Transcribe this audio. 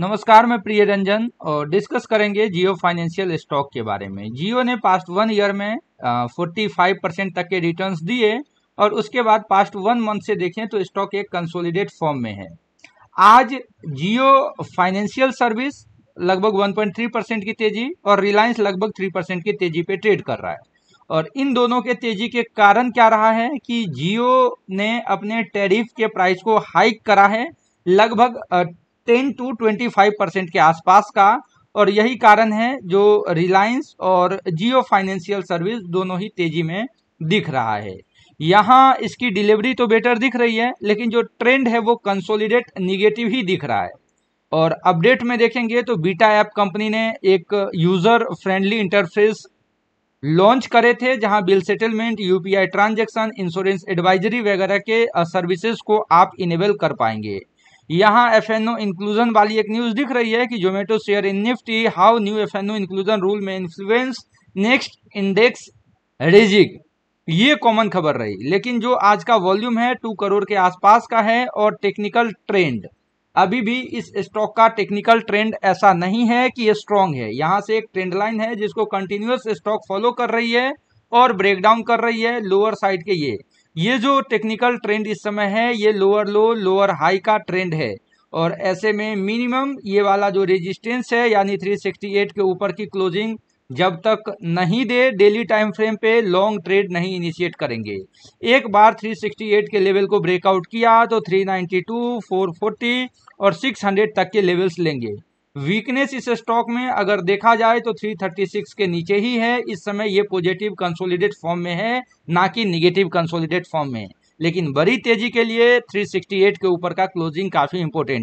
नमस्कार, मैं प्रिय रंजन और डिस्कस करेंगे जियो फाइनेंशियल स्टॉक के बारे में। जियो ने पास्ट वन ईयर में फोर्टी फाइव परसेंट तक के रिटर्न्स दिए और उसके बाद पास्ट वन मंथ से देखें तो स्टॉक एक कंसोलिडेट फॉर्म में है। आज जियो फाइनेंशियल सर्विस लगभग 1.3 परसेंट की तेज़ी और रिलायंस लगभग 3 परसेंट की तेज़ी पे ट्रेड कर रहा है। और इन दोनों के तेज़ी के कारण क्या रहा है कि जियो ने अपने टैरिफ के प्राइस को हाइक करा है। लगभग ten to twenty five percent के आसपास का, और यही कारण है जो रिलायंस और जियो फाइनेंशियल सर्विस दोनों ही तेज़ी में दिख रहा है। यहाँ इसकी डिलीवरी तो बेटर दिख रही है, लेकिन जो ट्रेंड है वो कंसोलिडेट निगेटिव ही दिख रहा है। और अपडेट में देखेंगे तो बीटा ऐप कंपनी ने एक यूज़र फ्रेंडली इंटरफेस लॉन्च करे थे, जहाँ bill settlement UPI transaction insurance advisory वगैरह के सर्विसेज़ को आप इनेबल कर पाएँगे। यहाँ एफ़ एन ओ इंक्लूजन वाली एक न्यूज़ दिख रही है कि Zomato share in Nifty how new F N O inclusion rule में इन्फ्लुएंस नेक्स्ट इंडेक्स रेजिक ये कॉमन खबर रही, लेकिन जो आज का वॉल्यूम है टू करोड़ के आसपास का है और टेक्निकल ट्रेंड अभी भी इस स्टॉक का टेक्निकल ट्रेंड ऐसा नहीं है कि ये स्ट्रॉन्ग है। यहाँ से एक ट्रेंड लाइन है जिसको कंटिन्यूस स्टॉक फॉलो कर रही है और ब्रेकडाउन कर रही है लोअर साइड के ये। ये जो टेक्निकल ट्रेंड इस समय है ये लोअर लो लोअर हाई का ट्रेंड है। और ऐसे में मिनिमम ये वाला जो रेजिस्टेंस है यानी 368 के ऊपर की क्लोजिंग जब तक नहीं दे डेली टाइम फ्रेम पे लॉन्ग ट्रेड नहीं इनिशिएट करेंगे। एक बार 368 के लेवल को ब्रेकआउट किया तो 392, 440 और 600 तक के लेवल्स लेंगे। वीकनेस इस स्टॉक में अगर देखा जाए तो 336 के नीचे ही है। इस समय ये पॉजिटिव कंसोलिडेट फॉर्म में है, ना कि निगेटिव कंसोलिडेट फॉर्म में लेकिन बड़ी तेज़ी के लिए 368 के ऊपर का क्लोजिंग काफ़ी इंपॉर्टेंट